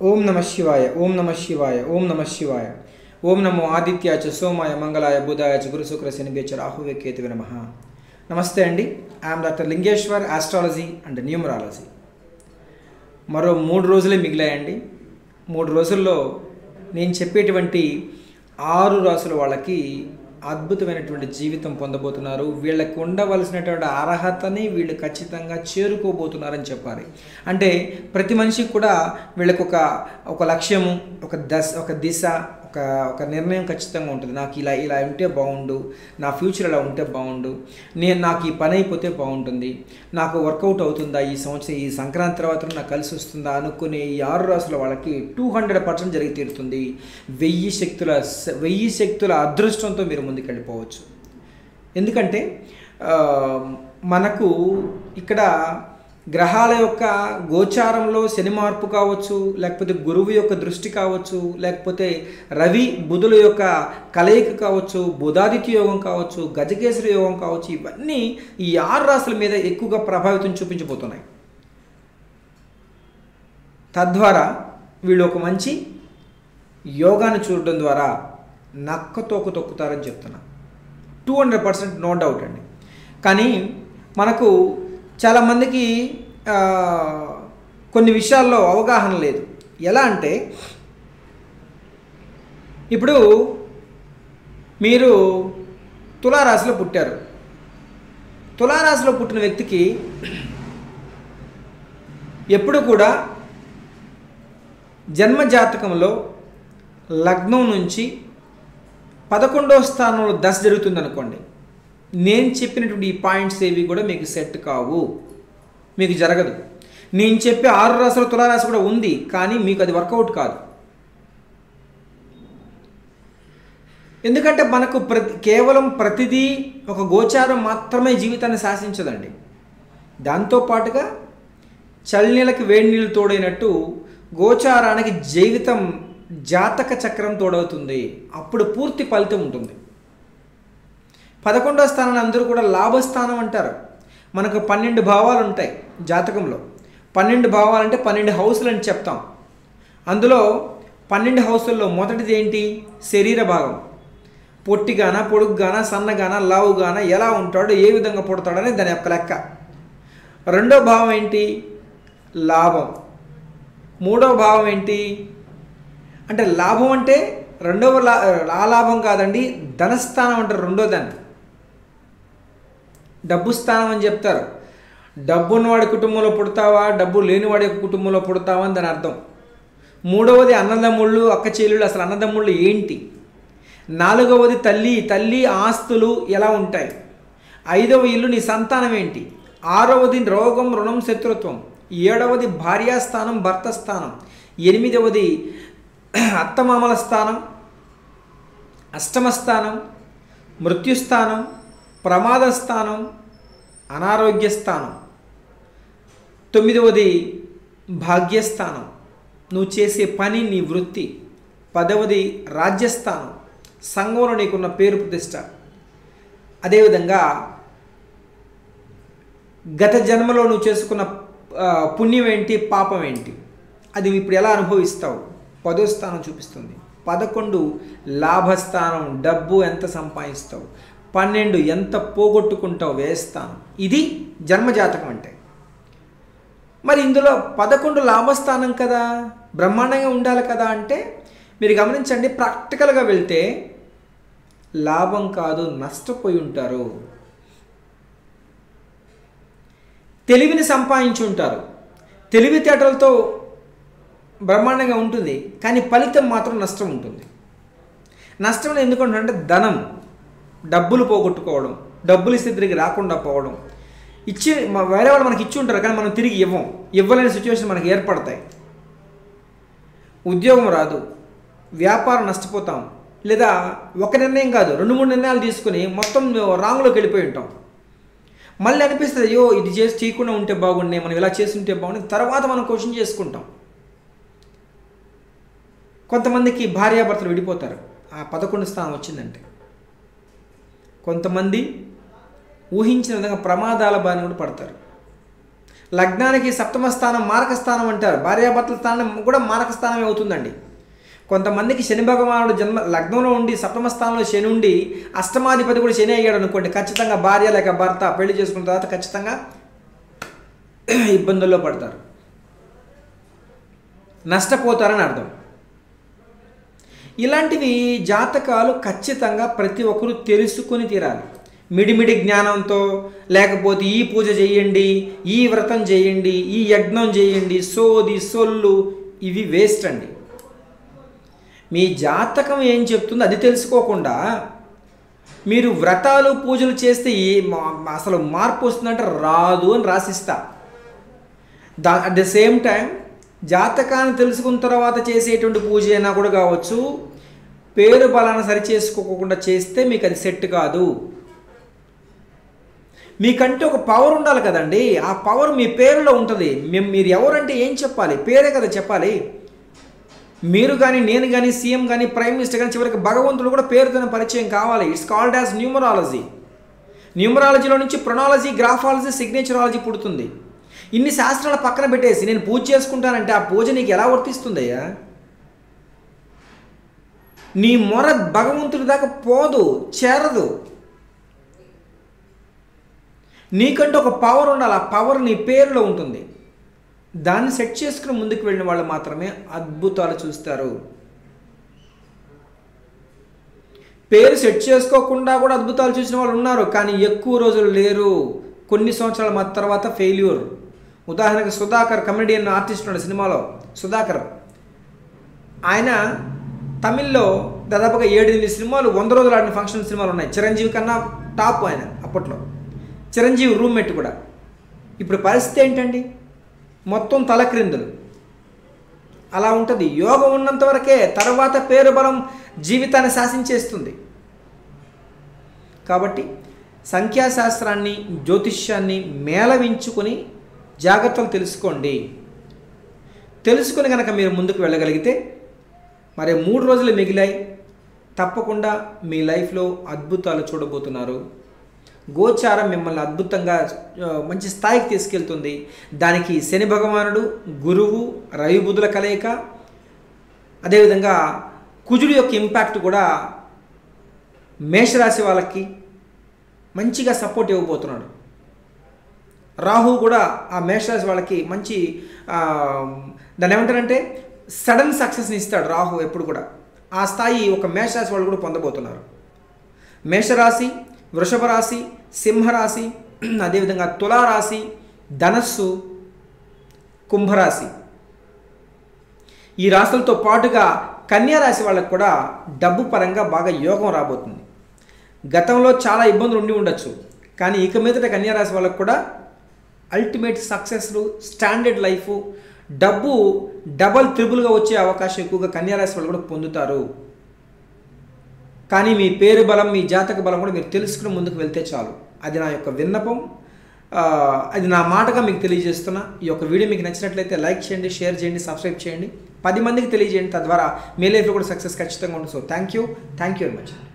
ఓం నమ శివాయ ఓం నమ శివాయ ఓం నమ శివాయ. ఓం నమో ఆదిత్యాచ సోమాయ మంగళాయ బుధాయ చ గురు శుక్ర శనిభ్యచ రాహువే కేతువే నమ. నమస్తే అండి. I'm doctor Lingeshwar astrology and numerology మరో మూడు రోజులే మిగిలాయండి. మూడు రోజుల్లో నేను చెప్పేటువంటి ఆరు రాసుల వాళ్ళకి అద్భుతమైనటువంటి జీవితం పొందబోతున్నారు. వీళ్ళకి ఉండవలసినటువంటి అర్హతని వీళ్ళు ఖచ్చితంగా చేరుకోబోతున్నారని చెప్పాలి. అంటే ప్రతి మనిషికి కూడా వీళ్ళకొక ఒక ఒక లక్ష్యము ఒక దశ ఒక దిశ ఒక ఒక నిర్ణయం ఖచ్చితంగా ఉంటుంది. నాకు ఇలా ఇలా ఉంటే బాగుండు. నా ఫ్యూచర్ ఇలా ఉంటే బాగుండు. నేను నాకు ఈ పని అయిపోతే బాగుంటుంది. నాకు వర్కౌట్ అవుతుందా? ఈ సంవత్సరం ఈ సంక్రాంతి తర్వాత నాకు కలిసి వస్తుందా? అనుకునే ఈ ఆరు రాసుల వాళ్ళకి టూ హండ్రెడ్ పర్సెంట్ జరిగి తీరుతుంది. వెయ్యి శక్తుల వెయ్యి శక్తుల అదృష్టంతో మీరు ముందుకెళ్ళిపోవచ్చు. ఎందుకంటే మనకు ఇక్కడ గ్రహాల యొక్క గోచారంలో శని మార్పు కావచ్చు లేకపోతే గురువు యొక్క దృష్టి కావచ్చు లేకపోతే రవి బుధుల యొక్క కలయిక కావచ్చు బుధాదిత్య యోగం కావచ్చు గజకేసరి యోగం కావచ్చు ఇవన్నీ ఈ ఆరు రాశుల మీద ఎక్కువగా ప్రభావితం చూపించబోతున్నాయి. తద్వారా వీళ్ళు ఒక మంచి యోగాను చూడడం ద్వారా నక్క తోక తొక్కుతారని చెప్తున్నా. Two hundred percent no doubt అండి. కానీ మనకు చాలామందికి కొన్ని విషయాల్లో అవగాహన లేదు. ఎలా అంటే ఇప్పుడు మీరు తులారాశిలో పుట్టారు. తులారాశిలో పుట్టిన వ్యక్తికి ఎప్పుడు కూడా జన్మ జాతకంలో లగ్నం నుంచి పదకొండవ స్థానంలో దశ జరుగుతుంది అనుకోండి నేను చెప్పినటువంటి ఈ పాయింట్స్ ఏవి కూడా మీకు సెట్ కావు. మీకు జరగదు. నేను చెప్పే ఆరు రాశుల తులారాశి కూడా ఉంది కానీ మీకు అది వర్కౌట్ కాదు. ఎందుకంటే మనకు ప్రతి కేవలం ప్రతిదీ ఒక గోచారం మాత్రమే జీవితాన్ని శాసించదండి. దాంతోపాటుగా చలినీళ్ళకి వేడి నీళ్ళు తోడైనట్టు గోచారానికి జీవితం జాతక చక్రం తోడవుతుంది. అప్పుడు పూర్తి ఫలితం ఉంటుంది. పదకొండవ స్థానాన్ని అందరూ కూడా లాభస్థానం అంటారు. మనకు పన్నెండు భావాలు ఉంటాయి జాతకంలో. పన్నెండు భావాలు అంటే పన్నెండు హౌసులు అని చెప్తాం. అందులో పన్నెండు హౌసుల్లో మొదటిది ఏంటి? శరీర భాగం. పొట్టిగాన పొడుగ్గాన సన్నగాన లావుగాన ఎలా ఉంటాడో ఏ విధంగా పుడతాడని దాని యొక్క లెక్క. రెండో భావం ఏంటి? లాభం. మూడో భావం ఏంటి? అంటే లాభం అంటే రెండవ లా ఆ లాభం కాదండి ధనస్థానం అంటారు రెండో దాన్ని. డబ్బు స్థానం అని చెప్తారు. డబ్బు ఉన్నవాడి కుటుంబంలో పుడతావా? డబ్బు లేనివాడి యొక్క కుటుంబంలో పుడతావా అని దాని అర్థం. మూడవది అన్నదమ్ముళ్ళు అక్క చెల్లెళ్ళు అసలు అన్నదమ్ముళ్ళు ఏంటి? నాలుగవది తల్లి తల్లి ఆస్తులు ఎలా ఉంటాయి? ఐదవ ఇల్లు నీ సంతానం ఏంటి? ఆరవది రోగం రుణం శత్రుత్వం. ఏడవది భార్యాస్థానం భర్త స్థానం. ఎనిమిదవది అత్తమామల స్థానం అష్టమ స్థానం మృత్యుస్థానం ప్రమాద స్థానం అనారోగ్య స్థానం తొమ్మిదవది భాగ్యస్థానం. నువ్వు చేసే పని నీ వృత్తి. పదవది రాజ్యస్థానం. సంఘంలో నీకున్న పేరు ప్రతిష్ట. అదేవిధంగా గత జన్మలో నువ్వు చేసుకున్న పుణ్యం ఏంటి పాపం ఏంటి అది ఇప్పుడు ఎలా అనుభవిస్తావు? పదో స్థానం చూపిస్తుంది. పదకొండు లాభస్థానం. డబ్బు ఎంత సంపాదిస్తావు? పన్నెండు ఎంత పోగొట్టుకుంటావు వేస్తాను. ఇది జన్మజాతకం అంటే. మరి ఇందులో పదకొండు లాభస్థానం కదా బ్రహ్మాండంగా ఉండాలి కదా అంటే మీరు గమనించండి ప్రాక్టికల్గా వెళ్తే లాభం కాదు నష్టపోయి ఉంటారు. తెలివిని సంపాదించి ఉంటారు. తెలివితేటలతో బ్రహ్మాండంగా ఉంటుంది కానీ ఫలితం మాత్రం నష్టం ఉంటుంది. నష్టం ఎందుకంటే ధనం. డబ్బులు పోగొట్టుకోవడం డబ్బులు ఇస్తే తిరిగి రాకుండా పోవడం. ఇచ్చి వేరే వాళ్ళు మనకి ఇచ్చి ఉంటారు కానీ మనం తిరిగి ఇవ్వం. ఇవ్వలేని సిచ్యువేషన్ మనకి ఏర్పడతాయి. ఉద్యోగం రాదు వ్యాపారం నష్టపోతాం లేదా ఒక నిర్ణయం కాదు రెండు మూడు నిర్ణయాలు తీసుకుని మొత్తం రాంగ్లోకి వెళ్ళిపోయి ఉంటాం. మళ్ళీ అనిపిస్తుంది అయ్యో ఇది చేసి చేయకుండా ఉంటే బాగుండే మనం ఇలా చేస్తుంటే బాగుండే తర్వాత మనం క్వశ్చన్ చేసుకుంటాం. కొంతమందికి భార్యాభర్తలు విడిపోతారు. ఆ పదకొండు స్థానం వచ్చిందంటే. కొంతమంది ఊహించిన విధంగా ప్రమాదాల బారిన కూడా పడతారు. లగ్నానికి సప్తమ స్థానం మారక స్థానం అంటారు. భార్యాభర్తల స్థానం కూడా మారక స్థానమే అవుతుందండి. కొంతమందికి శని భగవానుడు జన్మ లగ్నంలో ఉండి సప్తమ స్థానంలో శని ఉండి అష్టమాధిపతి కూడా శని అయ్యాడు అనుకోండి ఖచ్చితంగా భార్య లేక భర్త పెళ్ళి చేసుకున్న తర్వాత ఖచ్చితంగా ఇబ్బందుల్లో పడతారు. నష్టపోతారని అర్థం. ఇలాంటివి జాతకాలు ఖచ్చితంగా ప్రతి ఒక్కరూ తెలుసుకొని తీరాలి. మిడిమిడి జ్ఞానంతో లేకపోతే ఈ పూజ చేయండి ఈ వ్రతం చేయండి ఈ యజ్ఞం చేయండి సోది సొల్లు ఇవి వేస్ట్ అండి. మీ జాతకం ఏం చెప్తుందో అది తెలుసుకోకుండా మీరు వ్రతాలు పూజలు చేస్తే ఏ మా- అసలు మార్పు వస్తుందంటే రాదు అని రాసిస్తా. దా అట్ ద సేమ్ టైం జాతకాన్ని తెలుసుకున్న తర్వాత చేసేటువంటి పూజ అయినా కూడా కావచ్చు. పేరు బలాన్ని సరి చేసుకోకుండా చేస్తే మీకు అది సెట్ కాదు. మీకంటే ఒక పవర్ ఉండాలి కదండి. ఆ పవర్ మీ పేరులో ఉంటుంది. మేము మీరు ఎవరంటే ఏం చెప్పాలి? పేరే కదా చెప్పాలి. మీరు కానీ నేను కానీ సీఎం కానీ ప్రైమ్ మినిస్టర్ కానీ చివరికి భగవంతుడు కూడా పేరుతోనే పరిచయం కావాలి. ఇట్స్ కాల్డ్ యాజ్ న్యూమరాలజీ న్యూమరాలజీలో నుంచి ప్రొనాలజీ గ్రాఫాలజీ సిగ్నేచరాలజీ పుడుతుంది. ఇన్ని శాస్త్రాల పక్కన పెట్టేసి నేను పూజ చేసుకుంటానంటే ఆ పూజ నీకు ఎలా వర్తిస్తుందయ్యా? నీ మొర భగవంతుడి దాకా పోదు చేరదు. నీకంటే ఒక పవర్ ఉండాలి ఆ పవర్ నీ పేరులో ఉంటుంది. దాన్ని సెట్ చేసుకుని ముందుకు వెళ్ళిన వాళ్ళు మాత్రమే అద్భుతాలు చూస్తారు. పేరు సెట్ చేసుకోకుండా కూడా అద్భుతాలు చూసిన వాళ్ళు ఉన్నారు కానీ ఎక్కువ రోజులు లేరు. కొన్ని సంవత్సరాల మా తర్వాత ఫెయిల్యూర్ ఉదాహరణకి సుధాకర్ కమెడియన్ ఆర్టిస్ట్ ఉన్నాడు సినిమాలో. సుధాకర్. ఆయన తమిళ్ళో దాదాపుగా ఏడెనిమిది సినిమాలు వంద రోజులు ఆడిన ఫంక్షన్ సినిమాలు ఉన్నాయి. చిరంజీవి కన్నా టాప్ ఆయన అప్పట్లో. చిరంజీవి రూమ్మేట్ కూడా. ఇప్పుడు పరిస్థితి ఏంటండి? మొత్తం తలక్రిందులు. అలా ఉంటుంది. యోగం ఉన్నంత వరకే తర్వాత పేరు బలం జీవితాన్ని శాసించేస్తుంది. కాబట్టి సంఖ్యాశాస్త్రాన్ని జ్యోతిష్యాన్ని మేళవించుకొని జాగ్రత్తలు తెలుసుకోండి. తెలుసుకుని కనుక మీరు ముందుకు వెళ్ళగలిగితే మరి మూడు రోజులు మిగిలాయి తప్పకుండా మీ లైఫ్లో అద్భుతాలు చూడబోతున్నారు. గోచారం మిమ్మల్ని అద్భుతంగా మంచి స్థాయికి తీసుకెళ్తుంది. దానికి శని భగవానుడు గురువు రవి బుధుల కలయిక అదేవిధంగా కుజుడు యొక్క ఇంపాక్ట్ కూడా మేషరాశి వాళ్ళకి మంచిగా సపోర్ట్ ఇవ్వబోతున్నాడు. రాహు కూడా ఆ మేషరాశి వాళ్ళకి మంచి దాన్ని ఏమంటారంటే సడన్ సక్సెస్ని ఇస్తాడు రాహు ఎప్పుడు కూడా. ఆ స్థాయి ఒక మేషరాశి వాళ్ళు కూడా పొందబోతున్నారు. మేషరాశి వృషభ రాశి సింహరాశి అదేవిధంగా తులారాశి ధనస్సు కుంభరాశి. ఈ రాశులతో పాటుగా కన్యారాశి వాళ్ళకు కూడా డబ్బు పరంగా బాగా యోగం రాబోతుంది. గతంలో చాలా ఇబ్బందులు ఉండి ఉండొచ్చు. కానీ ఇక మీదట కన్యారాశి వాళ్ళకు కూడా అల్టిమేట్ సక్సెస్లు స్టాండర్డ్ లైఫ్ డబ్బు డబల్ త్రిబుల్గా వచ్చే అవకాశం ఎక్కువగా కన్యారాశి వాళ్ళు కూడా పొందుతారు. కానీ మీ పేరు బలం మీ జాతక బలం కూడా మీరు తెలుసుకుని ముందుకు వెళ్తే చాలు. అది నా యొక్క విన్నపం. అది నా మాటగా మీకు తెలియజేస్తున్నా. ఈ యొక్క వీడియో మీకు నచ్చినట్లయితే లైక్ చేయండి షేర్ చేయండి సబ్స్క్రైబ్ చేయండి. పది మందికి తెలియజేయండి. తద్వారా మీ లైఫ్లో కూడా సక్సెస్ ఖచ్చితంగా ఉంటుంది. So thank you thank you very much